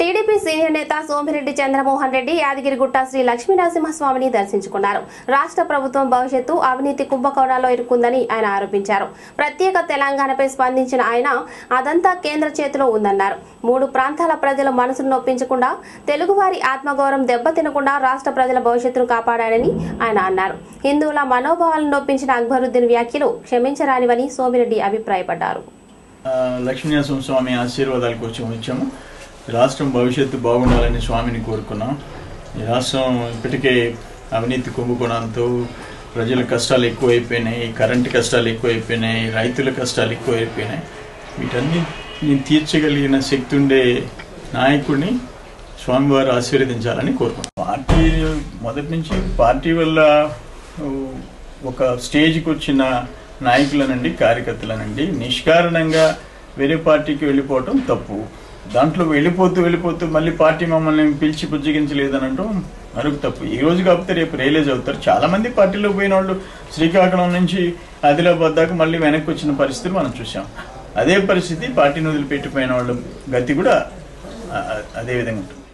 TDP senior నేత సోమిరెడ్డి చంద్రమోహన్ రెడ్డి యాదగిరిగుట్ట శ్రీ లక్ష్మీ నరసింహస్వామిని దర్శించుకున్నారు. రాష్ట్ర ప్రభుత్వం భవిష్యత్తు అవినీతి కుంభకోణాల్లో ఇరుక్కుందని ఆయన ఆరోపించారు. ప్రత్యేక తెలంగాణపై స్పందించిన ఆయన అదంతా కేంద్ర చేతిలో ఉందన్నారు. మూడు ప్రాంతాల ప్రజల మనసును నొప్పించకుండా తెలుగువారి ఆత్మగౌరవం దెబ్బతినకుండా రాష్ట్ర ప్రజల భవిష్యత్తును కాపాడాడని ఆయన అన్నారు. హిందువుల మనోభావాలను నొప్పించిన అక్బరుద్దీన్ వ్యాఖ్యలు క్షమించరానివని సోమిరెడ్డి అభిప్రాయపడ్డారు. లక్ష్మీనరసింహ స్వామి ఆశీర్వాదాల కోసం వచ్చాము రాష్ట్రం భవిష్యత్తు బాగుండాలని స్వామిని కోరుకున్నాం. ఈ రాష్ట్రం ఇప్పటికే అవినీతి కుంభకోణంతో ప్రజల కష్టాలు ఎక్కువైపోయినాయి కరెంటు కష్టాలు ఎక్కువైపోయినాయి రైతుల కష్టాలు ఎక్కువైపోయినాయి. వీటన్ని నేను తీర్చగలిగిన శక్తి ఉండే నాయకుడిని స్వామివారు ఆశీర్వదించాలని కోరుకున్నాను పార్టీ మొదటి నుంచి పార్టీ వల్ల ఒక స్టేజ్కి వచ్చిన నాయకులనండి కార్యకర్తలనండి నిష్కారణంగా వేరే పార్టీకి వెళ్ళిపోవటం తప్పు. దాంట్లో వెళ్ళిపోతూ వెళ్ళిపోతూ మళ్ళీ పార్టీ మమ్మల్ని పిలిచి బుజ్జగించలేదని అంటాం మరొక తప్పు. ఈ రోజు కాకపోతే రేపు రియలైజ్ అవుతారు చాలామంది పార్టీలో పోయిన వాళ్ళు శ్రీకాకుళం నుంచి ఆదిలాబాద్ దాకా మళ్ళీ వెనక్కి వచ్చిన పరిస్థితి మనం చూసాం అదే పరిస్థితి పార్టీని వదిలిపెట్టిపోయిన వాళ్ళ గతి కూడా అదే విధంగా ఉంటుంది.